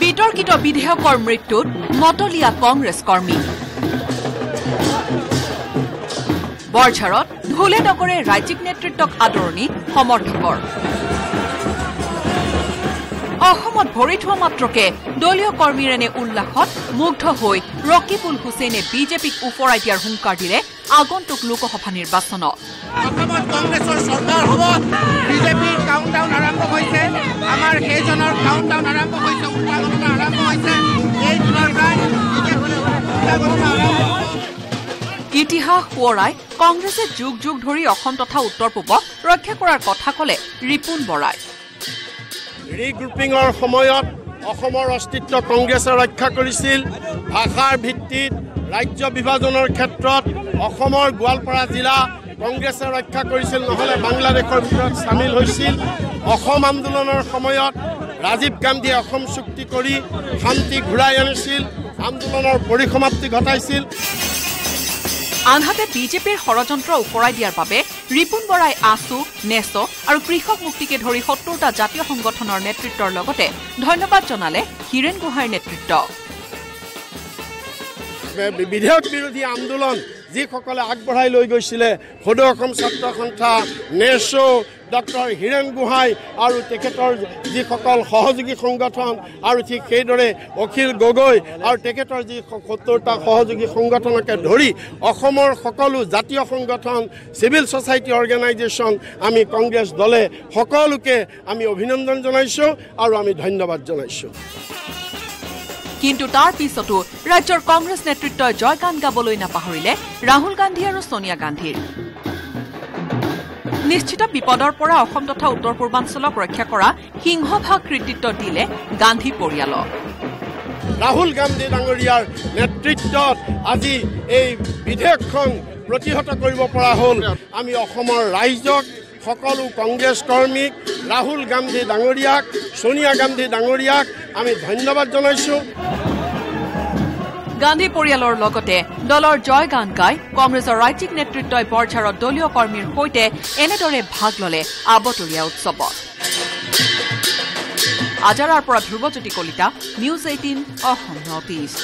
বিতৰ্কিত বিধেয়কৰ মৃত্যুত মতলীয়া কংগ্ৰেছ কৰ্মী। বৰঝাৰত ঢোলে নগৰে ৰাজ্যিক নেতৃত্বক আদৰণি সমৰ্থকৰ। অসমত ভৰি থোৱা মাত্ৰকে দলীয় কৰ্মীৰ এনে উল্লাসত মুগ্ধ হৈ ৰকিবুল হুছেইনে বিজেপিক ওফৰাই দিয়াৰ হুংকাৰ দিলে আগন্তুক লোকসভা নিৰ্বাচনত। অসমত কংগ্ৰেছৰ চৰকাৰ হ'ব বিজেপিৰ কাউণ্টডাউন আৰম্ভ হৈছে আমাৰ কেইজনৰ কাউণ্টডাউন আৰম্ভ হৈছে উত্তাগণনা আৰম্ভ হৈছে এই দিনৰ হ'ব ইতিহাস সোঁৱৰাই কংগ্ৰেছে যুগ যুগ ধৰি অসম তথা উত্তৰ পূবক ৰক্ষা কৰাৰ কথা কলে ৰিপুণ বৰাই। ৰিগ্ৰুপিঙৰ সময়ত অসমৰ অস্তিত্ব কংগ্ৰেছে ৰক্ষা কৰিছিল। ভাষাৰ ভিত্তিত ৰাজ্য বিভাজনৰ ক্ষেত্ৰত অসমৰ গোৱালপাৰা জিলা কংগ্ৰেছে ৰক্ষা কৰিছিল নহ'লে বাংলাদেশৰ ভিতৰত চামিল হৈছিল। অসম আন্দোলনৰ সময়ত ৰাজীৱ গান্ধীয়ে অসম চুক্তি কৰি শান্তি ঘূৰাই আনিছিল আন্দোলনৰ পৰিসমাপ্তি ঘটাইছিল। আনহাতে বিজেপিৰ ষড়যন্ত্ৰ ওফৰাই দিয়াৰ বাবে ৰিপুণ বৰাই আছু নেচ আৰু কৃষক মুক্তিকে ধৰি সত্তৰটা জাতীয় সংগঠনৰ নেতৃত্বৰ লগতে ধন্যবাদ জনালে হীৰেণ গোহাঁইৰ নেতৃত্ব। বিধেয়ক বিৰোধী আন্দোলন যিসকলে আগবঢ়াই লৈ গৈছিলে সদৌ অসম ছাত্ৰ সন্থা নেচো ডক্টৰ হীৰেণ গোহাঁই আৰু তেখেতৰ যিসকল সহযোগী সংগঠন আৰু ঠিক সেইদৰে অখিল গগৈ আৰু তেখেতৰ যি সত্তৰটা সহযোগী সংগঠনকে ধৰি অসমৰ সকলো জাতীয় সংগঠন চিভিল ছ'চাইটি অৰ্গেনাইজেশ্যন আমি কংগ্ৰেছ দলে সকলোকে আমি অভিনন্দন জনাইছোঁ আৰু আমি ধন্যবাদ জনাইছোঁ। কিন্তু তাৰ পিছতো ৰাজ্যৰ কংগ্ৰেছ নেতৃত্বই জয়গান গাবলৈ নাপাহৰিলে ৰাহুল গান্ধী আৰু ছোনিয়া গান্ধীৰ। নিশ্চিত বিপদৰ পৰা অসম তথা উত্তৰ পূৰ্বাঞ্চলক ৰক্ষা কৰা সিংহভাগ কৃতিত্ব দিলে গান্ধী পৰিয়ালক। ৰাহুল গান্ধী ডাঙৰীয়াৰ নেতৃত্বত আজি এই বিধেয়কখন প্ৰতিহত কৰিব পৰা হ'ল। আমি অসমৰ ৰাইজক সকলো কংগ্ৰেছ কৰ্মীক ৰাহুল গান্ধী ডাঙৰীয়াক ছোনিয়া গান্ধী ডাঙৰীয়াক আমি ধন্যবাদ জনাইছোঁ। গান্ধী পৰিয়ালৰ লগতে দলৰ জয় গান গাই কংগ্ৰেছৰ ৰাজ্যিক নেতৃত্বই বৰঝাৰত দলীয় কৰ্মীৰ সৈতে এনেদৰে ভাগ ললে আবতৰীয়া উৎসৱত। আজাৰাৰ পৰা Dhruvajyoti Kalita news eighteen Assam north east.